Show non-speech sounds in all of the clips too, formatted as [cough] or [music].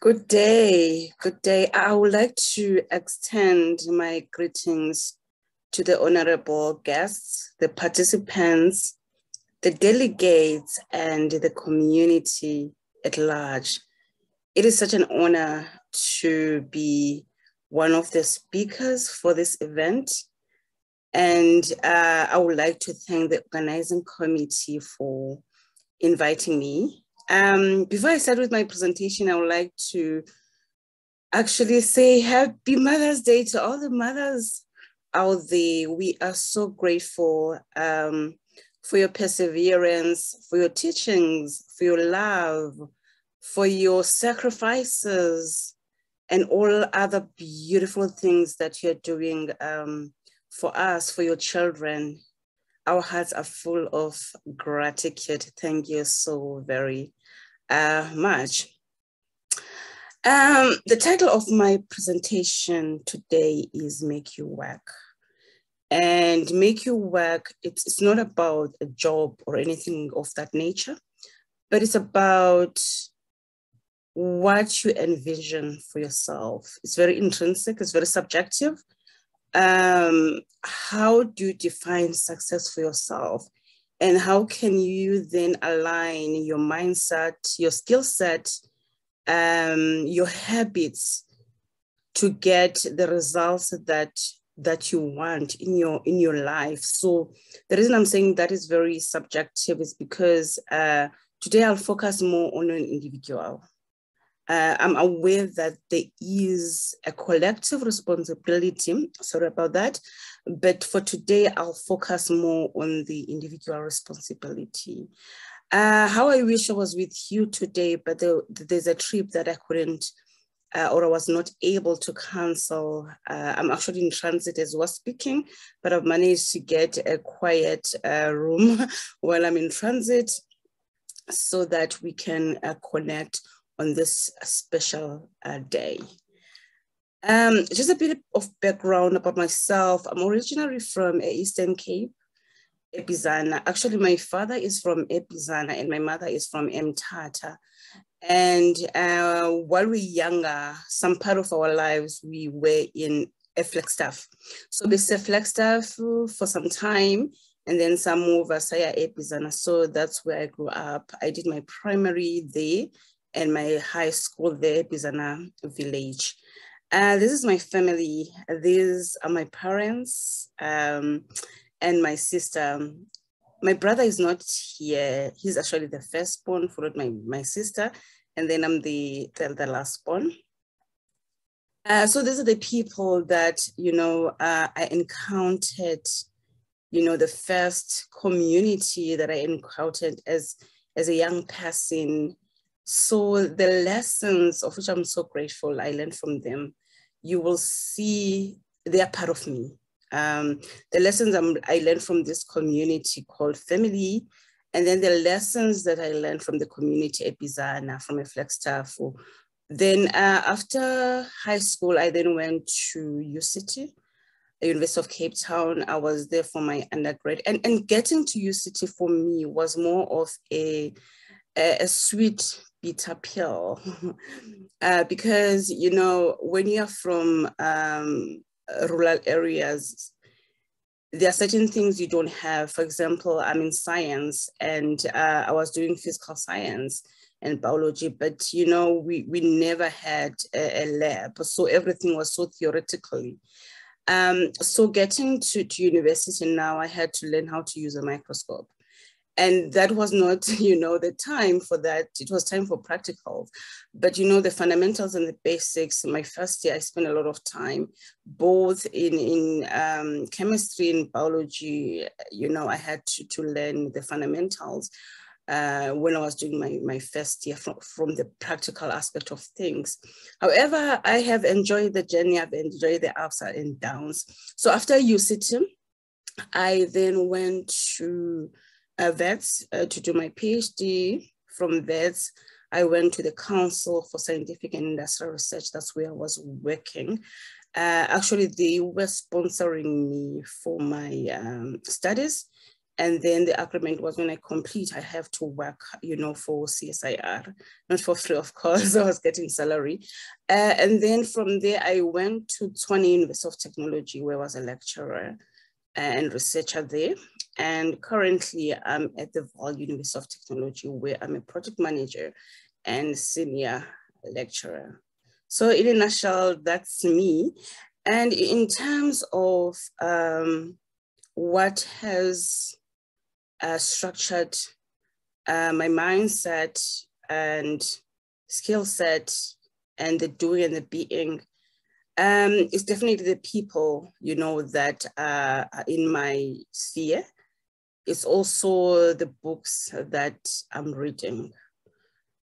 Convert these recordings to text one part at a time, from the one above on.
Good day. Good day. I would like to extend my greetings to the honorable guests, the participants, the delegates, and the community at large. It is such an honor to be one of the speakers for this event. And uh, I would like to thank the organizing committee for inviting me. Um, before I start with my presentation, I would like to actually say happy Mother's Day to all the mothers out there. We are so grateful um, for your perseverance, for your teachings, for your love, for your sacrifices, and all other beautiful things that you're doing um, for us, for your children. Our hearts are full of gratitude. Thank you so very uh, much. Um, the title of my presentation today is Make You Work. And Make You Work, it's, it's not about a job or anything of that nature, but it's about what you envision for yourself. It's very intrinsic, it's very subjective. Um, how do you define success for yourself? And how can you then align your mindset, your skill set, um, your habits to get the results that that you want in your in your life so the reason i'm saying that is very subjective is because uh, today i'll focus more on an individual uh, I'm aware that there is a collective responsibility, sorry about that, but for today, I'll focus more on the individual responsibility. Uh, how I wish I was with you today, but there, there's a trip that I couldn't uh, or I was not able to cancel. Uh, I'm actually in transit as we're speaking, but I've managed to get a quiet uh, room [laughs] while I'm in transit so that we can uh, connect on this special uh, day. Um, just a bit of background about myself. I'm originally from Eastern Cape, Epizana. Actually, my father is from Epizana and my mother is from Mthatha. And uh, while we were younger, some part of our lives, we were in Flagstaff. So we stayed Flagstaff for some time and then some over Saya Epizana. So that's where I grew up. I did my primary there and my high school there, Bizana village. Uh, this is my family. These are my parents um, and my sister. My brother is not here. He's actually the firstborn, followed my, my sister, and then I'm the, the, the last born. Uh, so these are the people that, you know, uh, I encountered, you know, the first community that I encountered as, as a young person so the lessons of which I'm so grateful I learned from them, you will see they are part of me. Um, the lessons I'm, i learned from this community called family, and then the lessons that I learned from the community at Bizana, from a flex Flagstaff. Then uh, after high school, I then went to UCT, the University of Cape Town. I was there for my undergrad, and, and getting to UCT for me was more of a, a, a sweet bitter pill [laughs] uh, because you know when you're from um, rural areas there are certain things you don't have. For example i'm in science and uh, i was doing physical science and biology but you know we, we never had a, a lab so everything was so theoretically. Um, so getting to, to university now i had to learn how to use a microscope and that was not [laughs] you know the time for that it was time for practicals but you know the fundamentals and the basics my first year i spent a lot of time both in in um, chemistry and biology you know i had to, to learn the fundamentals uh, when I was doing my, my first year from, from the practical aspect of things. However, I have enjoyed the journey, I've enjoyed the ups and downs. So after UCT, I then went to uh, Wits uh, to do my PhD. From Wits, I went to the Council for Scientific and Industrial Research. That's where I was working. Uh, actually, they were sponsoring me for my um, studies. And then the agreement was when I complete, I have to work, you know, for CSIR, not for free, of course, [laughs] I was getting salary. Uh, and then from there, I went to Tshwane University of Technology, where I was a lecturer and researcher there. And currently I'm at the Vaal University of Technology, where I'm a project manager and senior lecturer. So in a nutshell, that's me. And in terms of um, what has uh, structured uh, my mindset and skill set and the doing and the being um, it's definitely the people, you know, that are in my sphere. It's also the books that I'm reading.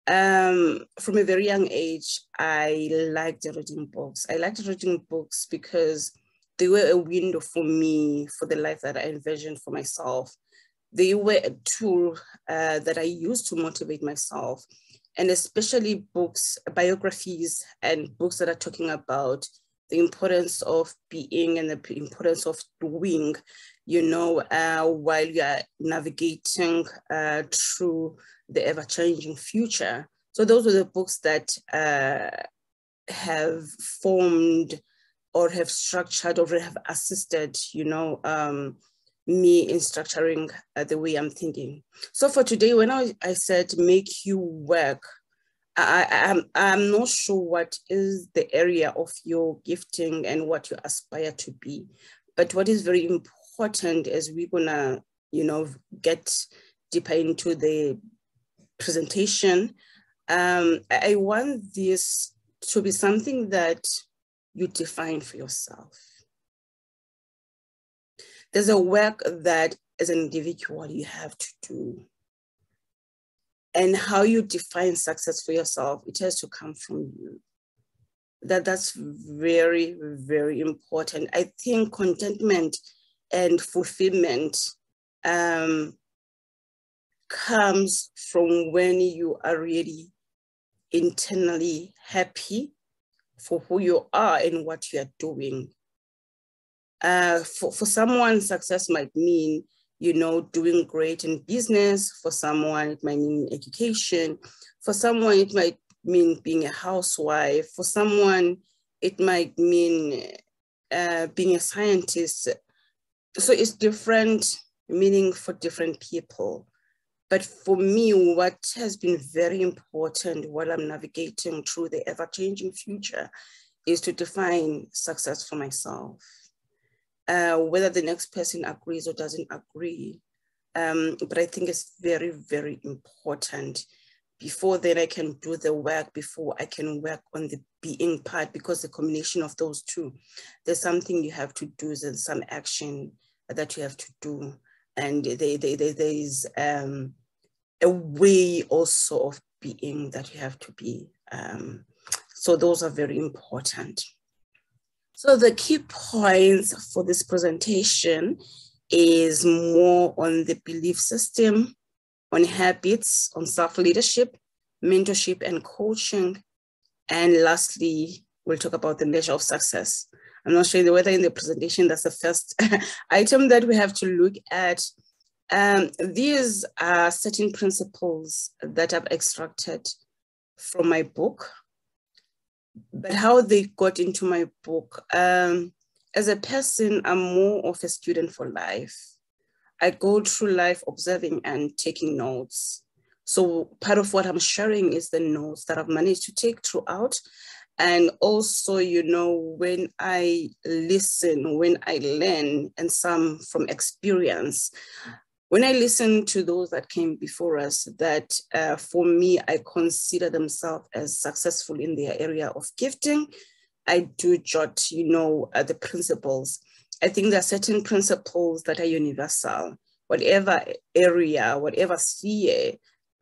Um, from a very young age, I liked reading books. I liked reading books because they were a window for me for the life that I envisioned for myself. They were a tool uh, that I used to motivate myself, and especially books, biographies, and books that are talking about the importance of being and the importance of doing, you know, uh, while you are navigating uh, through the ever changing future. So those are the books that uh, have formed or have structured or have assisted, you know, um, me in structuring uh, the way I'm thinking. So for today, when I, I said make you work, I, I'm, I'm not sure what is the area of your gifting and what you aspire to be. But what is very important is we're gonna, you know, get deeper into the presentation. Um, I want this to be something that you define for yourself. There's a work that as an individual you have to do and how you define success for yourself, it has to come from you. That that's very, very important. I think contentment and fulfillment um, comes from when you are really internally happy for who you are and what you are doing. Uh, for, for someone, success might mean you know, doing great in business. For someone, it might mean education. For someone, it might mean being a housewife. For someone, it might mean uh, being a scientist. So it's different meaning for different people. But for me, what has been very important while I'm navigating through the ever changing future is to define success for myself uh, whether the next person agrees or doesn't agree. Um, but I think it's very, very important. Before then, I can do the work before I can work on the being part because the combination of those two, there's something you have to do, there's some action that you have to do. And there is um, a way also of being that you have to be. Um, so those are very important. So the key points for this presentation is more on the belief system, on habits, on self-leadership, mentorship and coaching. And lastly, we'll talk about the measure of success. I'm not sure the whether in the presentation that's the first [laughs] item that we have to look at. Um, these are certain principles that I've extracted from my book, but how they got into my book. Um, as a person, I'm more of a student for life. I go through life observing and taking notes. So part of what I'm sharing is the notes that I've managed to take throughout. And also, you know, when I listen, when I learn, and some from experience, when I listen to those that came before us, that uh, for me, I consider themselves as successful in their area of gifting, I do jot, you know, uh, the principles. I think there are certain principles that are universal, whatever area, whatever sphere,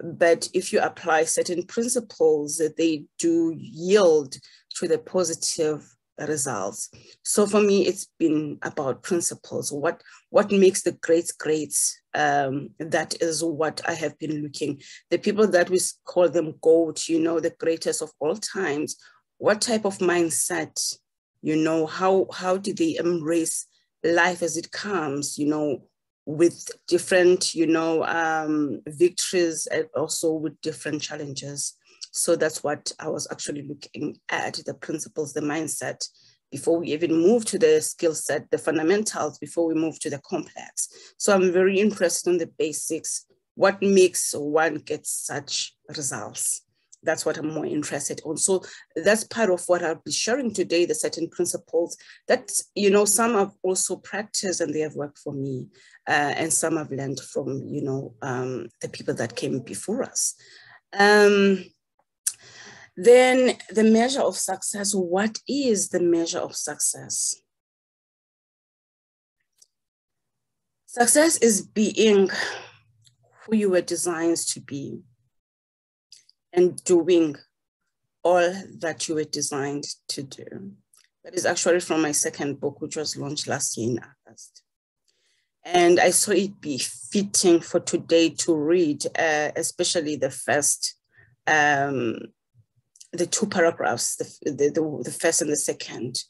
but if you apply certain principles, they do yield to the positive results. So for me, it's been about principles. What what makes the greats greats? Um, that is what I have been looking. The people that we call them GOAT, you know, the greatest of all times. What type of mindset? You know, how how do they embrace life as it comes? You know, with different, you know, um, victories and also with different challenges. So that's what I was actually looking at, the principles, the mindset, before we even move to the skill set, the fundamentals, before we move to the complex. So I'm very interested in the basics, what makes one get such results that's what I'm more interested on. So that's part of what I'll be sharing today, the certain principles that, you know, some I've also practiced and they have worked for me. Uh, and some I've learned from, you know, um, the people that came before us. Um, then the measure of success, what is the measure of success? Success is being who you were designed to be and doing all that you were designed to do. That is actually from my second book, which was launched last year in August. And I saw it be fitting for today to read, uh, especially the first, um, the two paragraphs, the, the, the, the first and the second.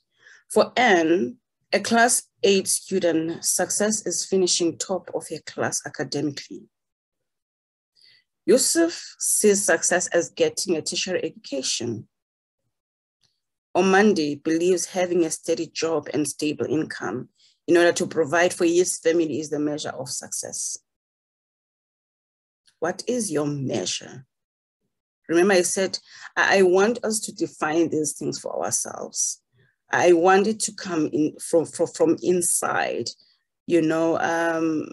For Anne, a class eight student, success is finishing top of your class academically. Yusuf sees success as getting a tertiary education. Omondi believes having a steady job and stable income in order to provide for his family is the measure of success. What is your measure? Remember, I said, I want us to define these things for ourselves. I want it to come in from, from, from inside, you know, um,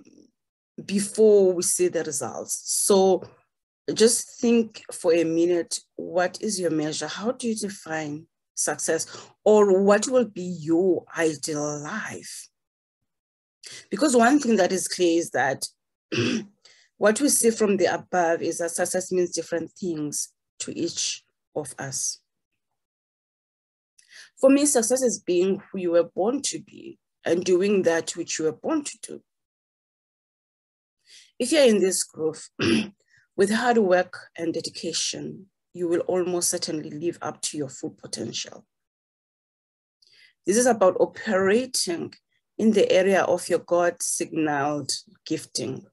before we see the results. So just think for a minute what is your measure? How do you define success? Or what will be your ideal life? Because one thing that is clear is that [clears throat] what we see from the above is that success means different things to each of us. For me, success is being who you were born to be and doing that which you were born to do. If you're in this group, [clears throat] With hard work and dedication, you will almost certainly live up to your full potential. This is about operating in the area of your God signaled gifting.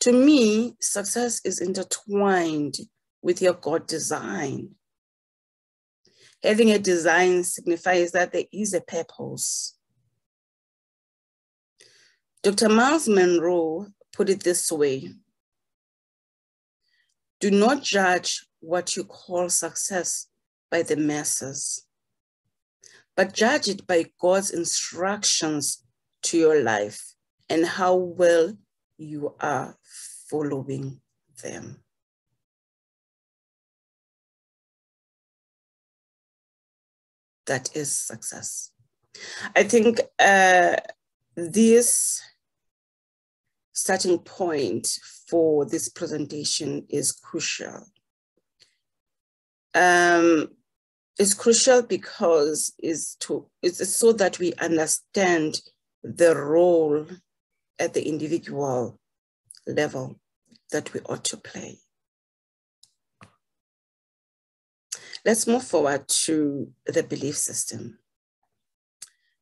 To me, success is intertwined with your God design. Having a design signifies that there is a purpose. Dr. Myles Munroe put it this way Do not judge what you call success by the masses, but judge it by God's instructions to your life and how well you are following them. That is success. I think uh, this starting point for this presentation is crucial. Um, it's crucial because it's, to, it's so that we understand the role at the individual level that we ought to play. Let's move forward to the belief system.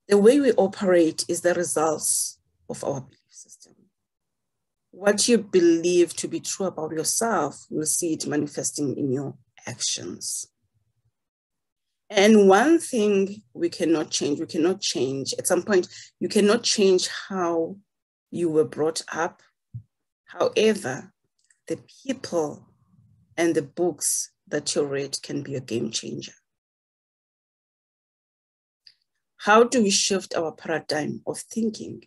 The way we operate is the results of our belief system what you believe to be true about yourself, you'll see it manifesting in your actions. And one thing we cannot change, we cannot change at some point, you cannot change how you were brought up. However, the people and the books that you read can be a game changer. How do we shift our paradigm of thinking?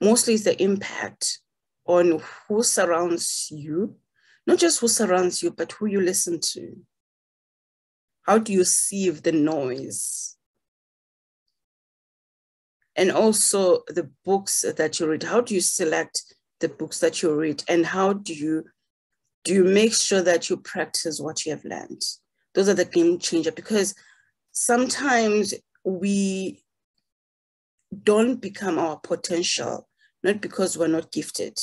Mostly it's the impact on who surrounds you, not just who surrounds you, but who you listen to. How do you sieve the noise? And also the books that you read. How do you select the books that you read? And how do you do you make sure that you practice what you have learned? Those are the game changer because sometimes we don't become our potential, not because we're not gifted,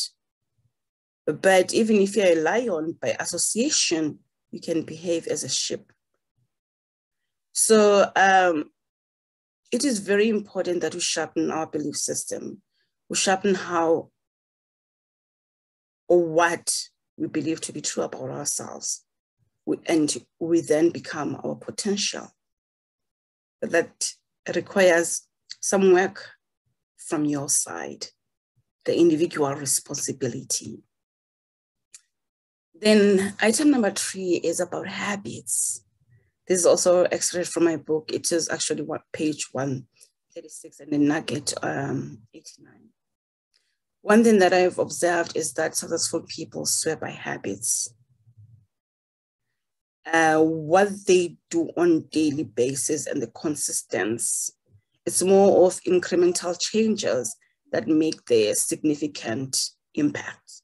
but even if you're a lion, by association, you can behave as a sheep. So um, it is very important that we sharpen our belief system we sharpen how or what we believe to be true about ourselves. We, and we then become our potential. But That requires some work from your side, the individual responsibility. Then item number three is about habits. This is also extract from my book. It is actually what page 136 and the nugget um, 89. One thing that I've observed is that successful people swear by habits. Uh, what they do on daily basis and the consistency. It's more of incremental changes that make their significant impact.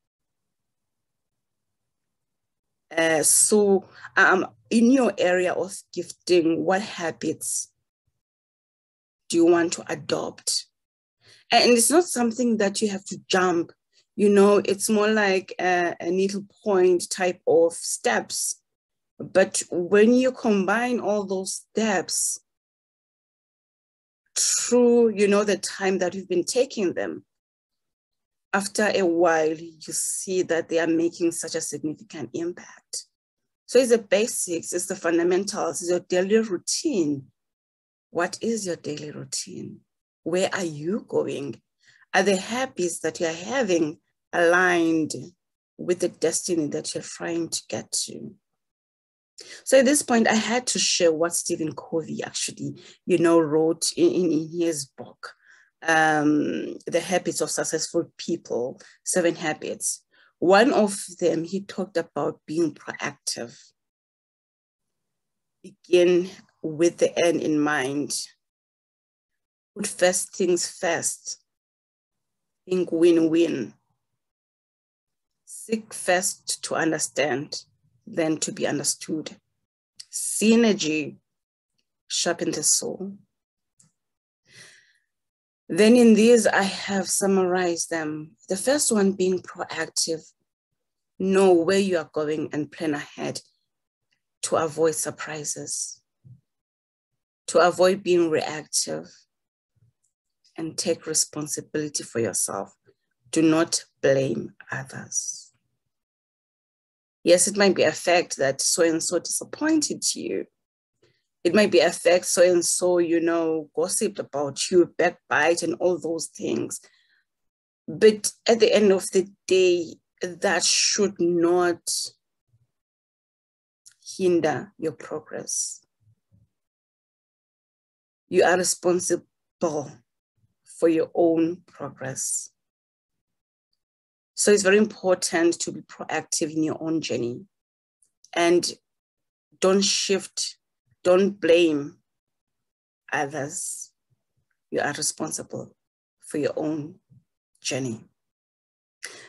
Uh, so um, in your area of gifting, what habits do you want to adopt? And it's not something that you have to jump, you know, it's more like a, a needle point type of steps. But when you combine all those steps through, you know, the time that you've been taking them, after a while, you see that they are making such a significant impact. So it's the basics, it's the fundamentals, it's your daily routine. What is your daily routine? Where are you going? Are the habits that you're having aligned with the destiny that you're trying to get to? So at this point, I had to share what Stephen Covey actually, you know, wrote in, in, in his book um, the habits of successful people, seven habits. One of them, he talked about being proactive. Begin with the end in mind. Put first things first. Think win win. Seek first to understand, then to be understood. Synergy sharpen the soul. Then in these, I have summarized them. The first one being proactive, know where you are going and plan ahead to avoid surprises, to avoid being reactive, and take responsibility for yourself. Do not blame others. Yes, it might be a fact that so and so disappointed you, it might be affect so and so, you know, gossiped about you, backbite, and all those things. But at the end of the day, that should not hinder your progress. You are responsible for your own progress. So it's very important to be proactive in your own journey and don't shift don't blame others. You are responsible for your own journey.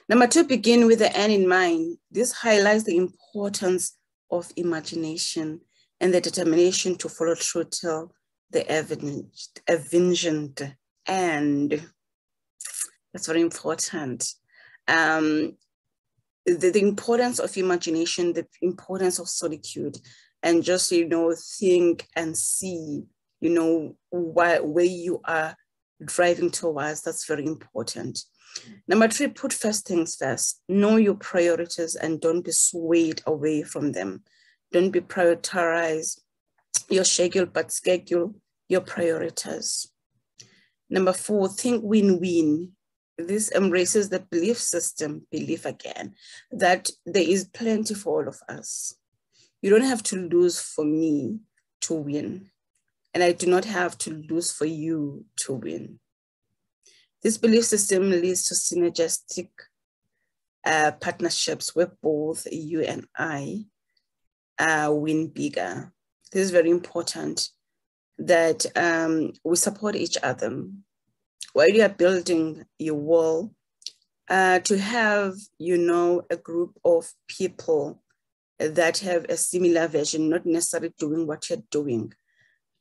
Number two, begin with the end in mind. This highlights the importance of imagination and the determination to follow through till the envisioned end. That's very important. Um, the, the importance of imagination, the importance of solitude, and just you know think and see you know why, where you are driving towards. That's very important. Number three put first things first. Know your priorities and don't be swayed away from them. Don't be prioritized your schedule but schedule your priorities. Number four think win-win. This embraces the belief system belief again that there is plenty for all of us you don't have to lose for me to win. And I do not have to lose for you to win. This belief system leads to synergistic uh, partnerships where both you and I uh, win bigger. This is very important that um, we support each other. While you are building your wall, uh, to have, you know, a group of people that have a similar vision, not necessarily doing what you're doing.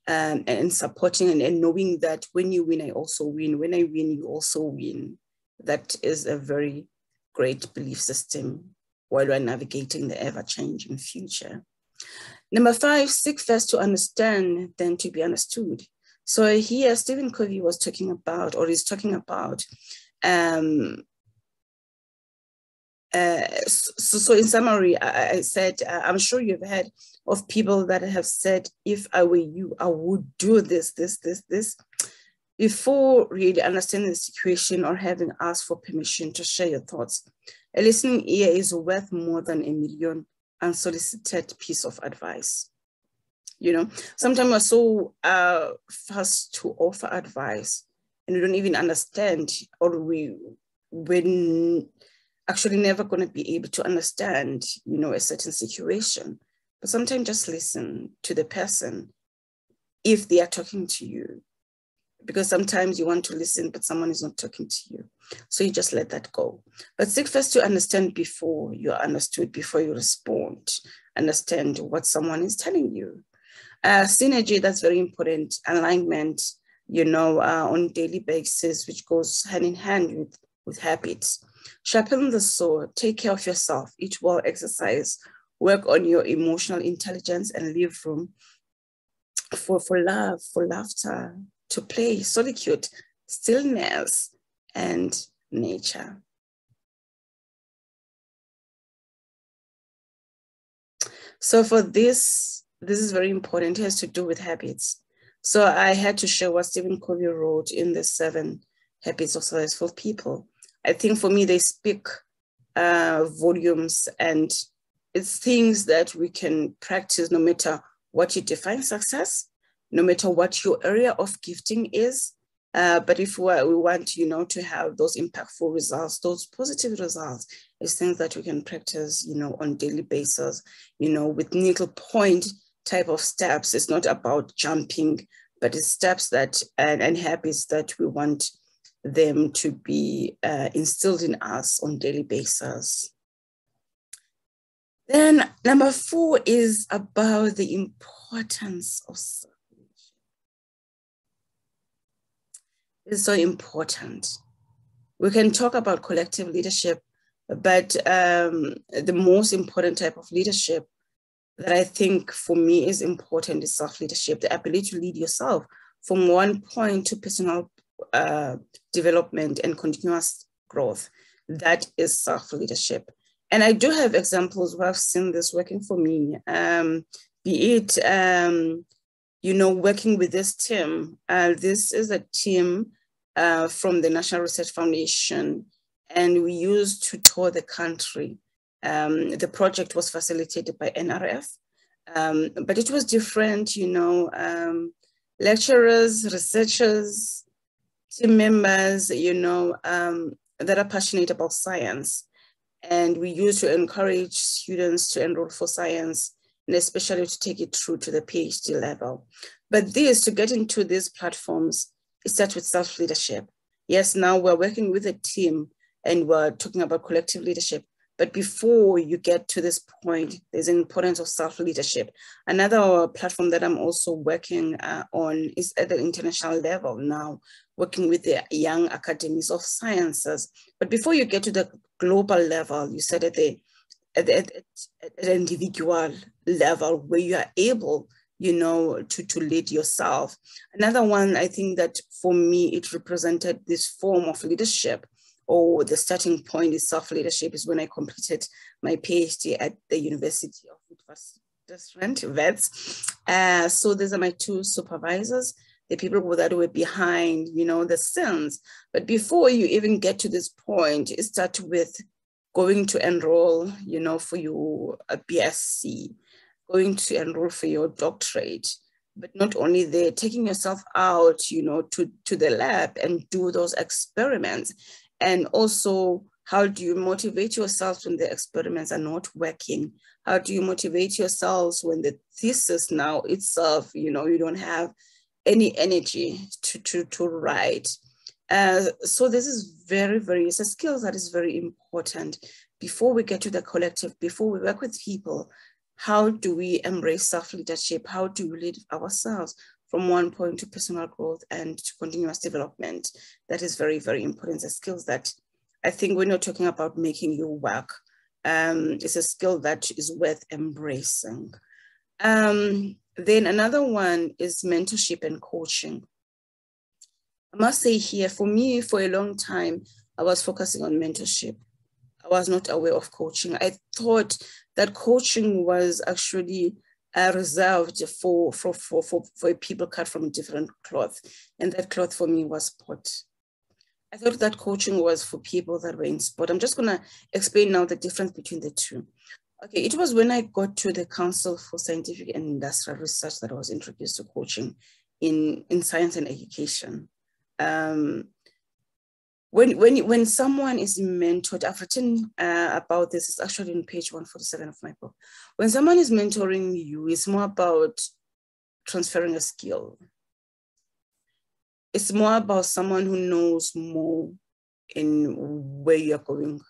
Um, and supporting and, and knowing that when you win, I also win. When I win, you also win. That is a very great belief system while we're navigating the ever-changing future. Number five, seek first to understand, then to be understood. So here, Stephen Covey was talking about, or is talking about, Um, uh, so, so, in summary, I, I said, uh, I'm sure you've heard of people that have said, if I were you, I would do this, this, this, this, before really understanding the situation or having asked for permission to share your thoughts. A listening ear is worth more than a million unsolicited piece of advice. You know, sometimes we're so uh, fast to offer advice and we don't even understand or we, when actually never going to be able to understand, you know, a certain situation. But sometimes just listen to the person if they are talking to you. Because sometimes you want to listen, but someone is not talking to you. So you just let that go. But seek first to understand before you are understood, before you respond. Understand what someone is telling you. Uh, synergy, that's very important. Alignment, you know, uh, on daily basis, which goes hand in hand with, with habits. Sharpen the sword, take care of yourself, eat well, exercise, work on your emotional intelligence and leave room for, for love, for laughter, to play, solitude, stillness, and nature. So for this, this is very important. It has to do with habits. So I had to share what Stephen Covey wrote in the seven habits of successful people. I think for me, they speak uh, volumes and it's things that we can practice no matter what you define success, no matter what your area of gifting is. Uh, but if we, we want, you know, to have those impactful results, those positive results, it's things that we can practice, you know, on daily basis, you know, with needle point type of steps. It's not about jumping, but it's steps that and, and habits that we want them to be uh, instilled in us on daily basis. Then number four is about the importance of self-leadership. It's so important. We can talk about collective leadership, but um, the most important type of leadership that I think for me is important is self-leadership, the ability to lead yourself from one point to personal uh, development and continuous growth. That is self leadership. And I do have examples where I've seen this working for me, um, be it, um, you know, working with this team. Uh, this is a team uh, from the National Research Foundation, and we used to tour the country. Um, the project was facilitated by NRF, um, but it was different, you know, um, lecturers, researchers, team members, you know, um, that are passionate about science. And we used to encourage students to enroll for science and especially to take it through to the PhD level. But this, to get into these platforms, it starts with self-leadership. Yes, now we're working with a team and we're talking about collective leadership, but before you get to this point, there's an importance of self-leadership. Another platform that I'm also working uh, on is at the international level now, working with the young academies of sciences. But before you get to the global level, you said at the, at at, at individual level where you are able you know, to, to lead yourself. Another one, I think that for me, it represented this form of leadership or the starting point is self-leadership is when I completed my PhD at the University of Witwatersrand, Wits. Uh, so these are my two supervisors, the people that were behind, you know, the scenes. But before you even get to this point, it starts with going to enroll, you know, for your BSc, going to enroll for your doctorate, but not only there, taking yourself out, you know, to, to the lab and do those experiments. And also, how do you motivate yourselves when the experiments are not working? How do you motivate yourselves when the thesis now itself, you know, you don't have any energy to, to, to write? Uh, so this is very, very, it's a skill that is very important before we get to the collective, before we work with people, how do we embrace self-leadership? How do we lead ourselves? From one point to personal growth and to continuous development. That is very, very important. The skills that I think when you're talking about making your work, um, it's a skill that is worth embracing. Um, then another one is mentorship and coaching. I must say here, for me, for a long time, I was focusing on mentorship. I was not aware of coaching. I thought that coaching was actually uh, reserved for, for, for, for, for people cut from different cloth. And that cloth for me was sport. I thought that coaching was for people that were in sport. I'm just going to explain now the difference between the two. Okay, it was when I got to the Council for Scientific and Industrial Research that I was introduced to coaching in, in science and education. Um, when, when, when someone is mentored, I've written uh, about this, it's actually on page 147 of my book. When someone is mentoring you, it's more about transferring a skill. It's more about someone who knows more in where you're going.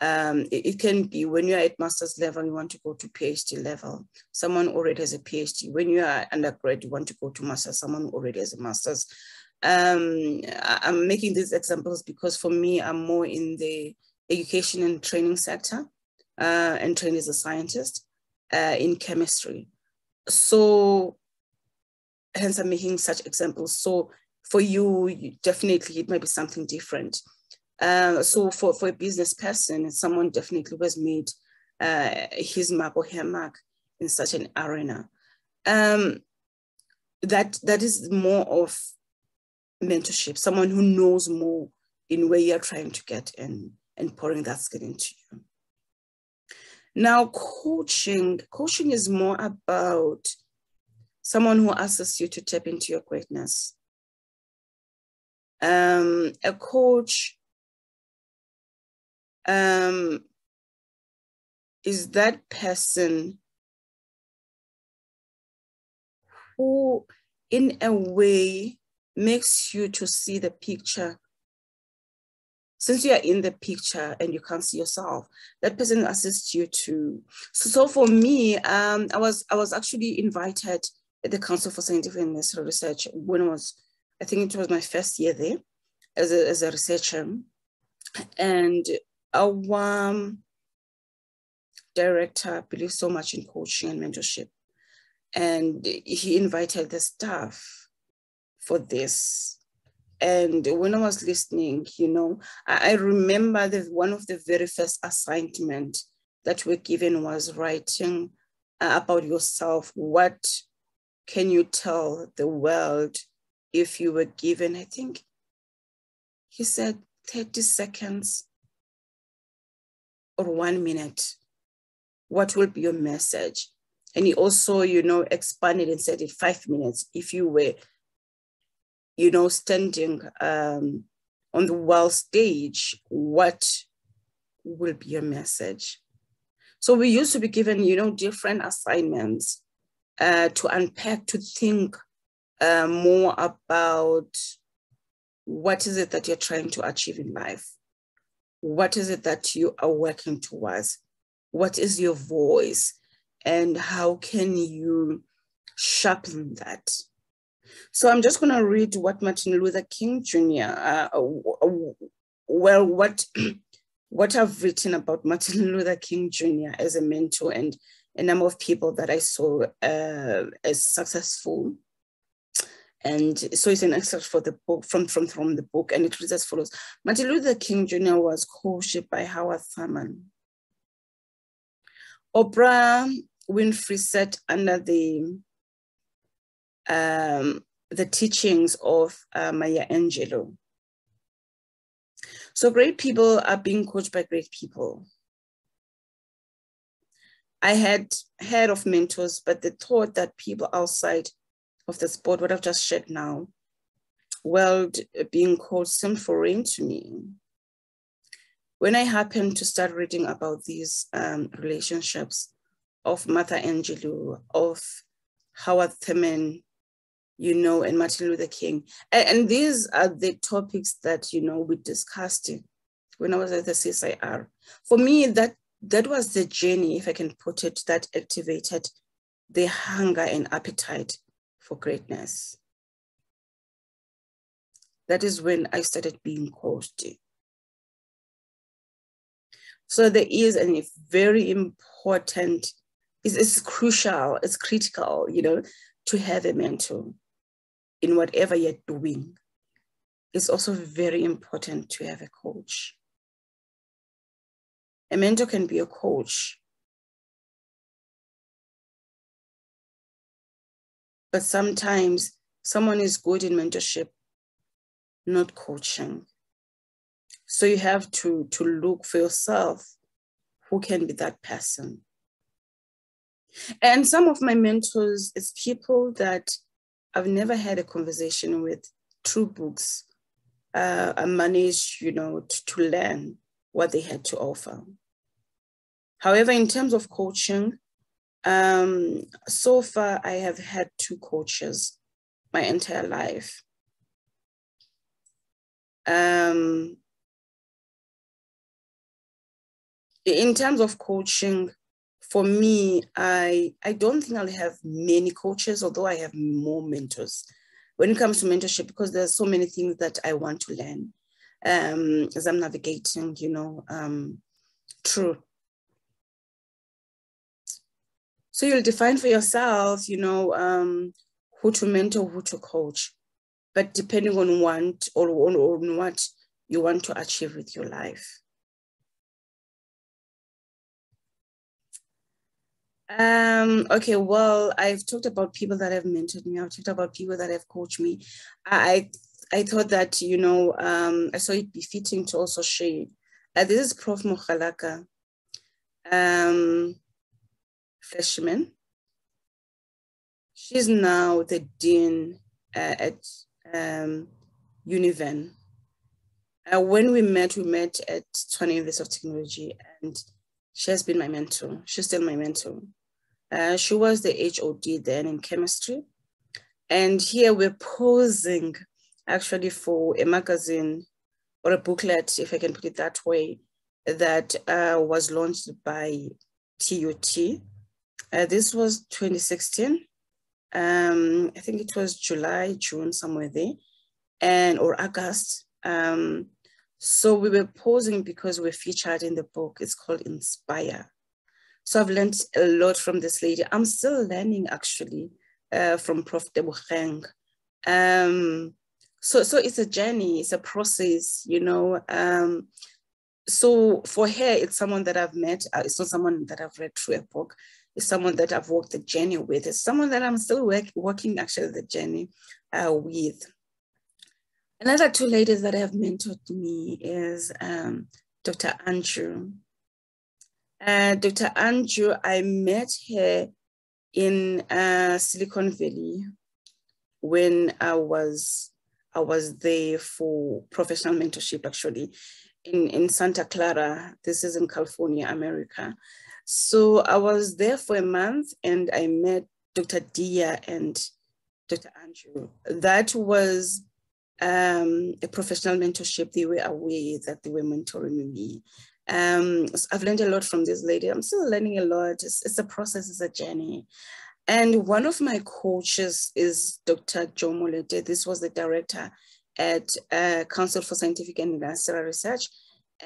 Um, it, it, can be when you're at master's level, you want to go to PhD level. Someone already has a PhD. When you are undergrad, you want to go to master's. Someone already has a master's um, I'm making these examples because for me, I'm more in the education and training sector uh, and trained as a scientist uh, in chemistry. So hence I'm making such examples. So for you, you definitely it might be something different. Uh, so for, for a business person, someone definitely was made uh, his mark or her mark in such an arena. Um, that that is more of mentorship, someone who knows more in where you're trying to get in and pouring that skill into you. Now, coaching, coaching is more about someone who asks you to tap into your greatness. Um, a coach um, is that person who, in a way, makes you to see the picture. Since you are in the picture and you can't see yourself, that person assists you to. So, so for me, um, I was I was actually invited at the Council for Scientific and Industrial Research when I was, I think it was my first year there as a, as a researcher. And our um, director believes so much in coaching and mentorship. And he invited the staff for this. And when I was listening, you know, I, I remember that one of the very first assignment that we're given was writing uh, about yourself. What can you tell the world if you were given, I think he said 30 seconds or one minute. What will be your message? And he also, you know, expanded and said it five minutes if you were you know, standing um, on the world stage, what will be your message? So we used to be given, you know, different assignments uh, to unpack, to think uh, more about what is it that you're trying to achieve in life? What is it that you are working towards? What is your voice? And how can you sharpen that? So I'm just going to read what Martin Luther King Jr. Uh, well, what [clears throat] what I've written about Martin [laughs] Luther King Jr. as a mentor and a number of people that I saw uh, as successful. And so it's an excerpt for the book from, from, from the book, and it reads as follows. Martin Luther King Jr. was coached by Howard Thurman. Oprah Winfrey sat under the um, the teachings of uh, Maya Angelou. So great people are being coached by great people. I had heard of mentors, but the thought that people outside of the sport, what I've just shared now, world being called seemed foreign to me. When I happened to start reading about these um, relationships of Maya Angelou, of Howard Thurman, you know, and Martin Luther King. And, and, these are the topics that, you know, we discussed when I was at the CSIR. For me, that that was the journey, if I can put it, that activated the hunger and appetite for greatness. That is when I started being coached. So there is a very important, it's, it's crucial, it's critical, you know, to have a mentor in whatever you're doing. it's also very important to have a coach. A mentor can be a coach, but sometimes someone is good in mentorship, not coaching. So you have to, to look for yourself who can be that person. And some of my mentors is people that I've never had a conversation with through books. Uh, I managed, you know, to, to learn what they had to offer. However, in terms of coaching, um, so far I have had two coaches my entire life. Um, in terms of coaching, for me, I I don't think I'll have many coaches, although I have more mentors. When it comes to mentorship, because there's so many things that I want to learn um, as I'm navigating, you know, um, through. So you'll define for yourself, you know, um, who to mentor, who to coach, but depending on what or on, on what you want to achieve with your life. Um, okay, well, I've talked about people that have mentored me. I've talked about people that have coached me. I I thought that, you know, um, I saw it befitting to also share. Uh, this is Prof. Mokhalaka, um, freshman. She's now the dean uh, at um, Univen. Uh, when we met, we met at Tshwane University of Technology, and she has been my mentor. She's still my mentor. Uh, she was the HOD then in chemistry. And here we're posing actually for a magazine or a booklet, if I can put it that way, that uh, was launched by TUT. Uh, this was 2016. Um, I think it was July, June, somewhere there, and or August. Um, so we were posing because we're featured in the book. It's called Inspire. So I've learned a lot from this lady. I'm still learning actually uh, from Prof. Debucheng. Um, so, so it's a journey, it's a process, you know. Um, so for her, it's someone that I've met. Uh, it's not someone that I've read through a book. It's someone that I've walked the journey with. It's someone that I'm still work, working actually the journey uh, with. Another two ladies that have mentored me is um, Dr. Andrew. Uh, Dr. Andrew, I met her in uh, Silicon Valley when I was I was there for professional mentorship actually in, in Santa Clara. This is in California, America. So I was there for a month and I met Dr. Dia and Dr. Andrew. That was um, a professional mentorship. They were aware that they were mentoring me. Um, so I've learned a lot from this lady. I'm still learning a lot. It's, it's a process, it's a journey. And one of my coaches is Dr. Joe Molete. This was the director at uh, Council for Scientific and Industrial Research.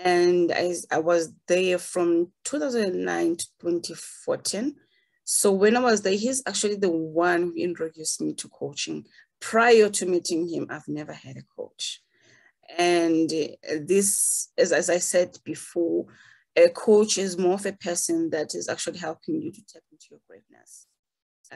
And I, I was there from 2009 to 2014. So when I was there, he's actually the one who introduced me to coaching. Prior to meeting him, I've never had a coach. And this, as, as I said before, a coach is more of a person that is actually helping you to tap into your greatness.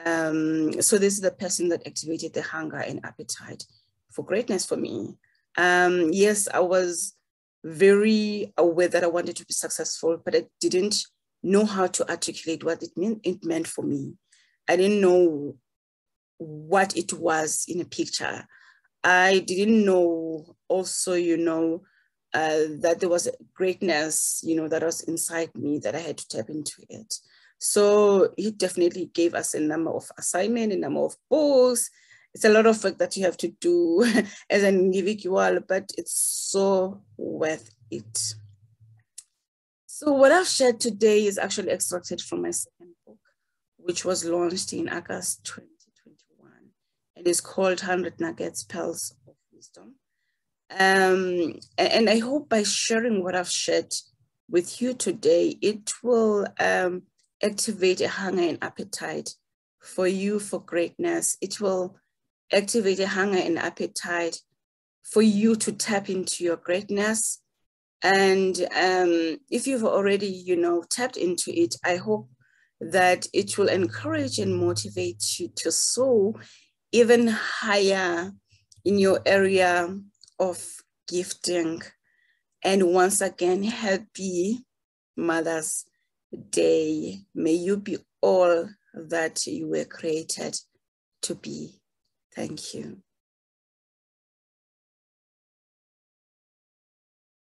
Um, so this is the person that activated the hunger and appetite for greatness for me. Um, yes, I was very aware that I wanted to be successful, but I didn't know how to articulate what it meant, it meant for me. I didn't know what it was in a picture. I didn't know also, you know, uh, that there was a greatness, you know, that was inside me that I had to tap into it. So he definitely gave us a number of assignments, a number of books. It's a lot of work that you have to do [laughs] as an individual, but it's so worth it. So what I've shared today is actually extracted from my second book, which was launched in August 2021. It is called 100 Nuggets, Pearls of Wisdom. Um, and I hope by sharing what I've shared with you today, it will um, activate a hunger and appetite for you for greatness. It will activate a hunger and appetite for you to tap into your greatness. And um, if you've already, you know, tapped into it, I hope that it will encourage and motivate you to soar even higher in your area of gifting. And once again, happy Mother's Day. May you be all that you were created to be. Thank you.